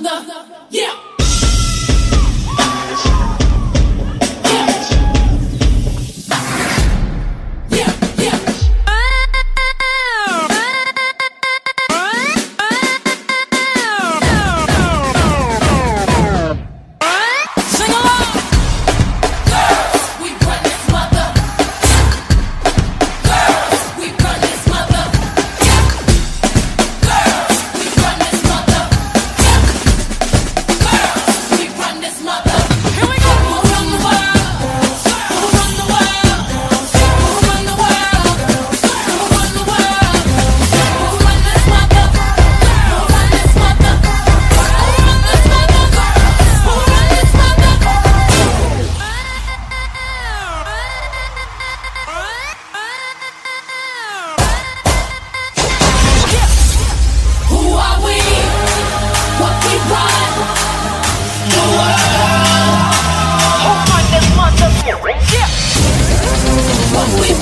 mother. Yeah.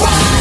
rock.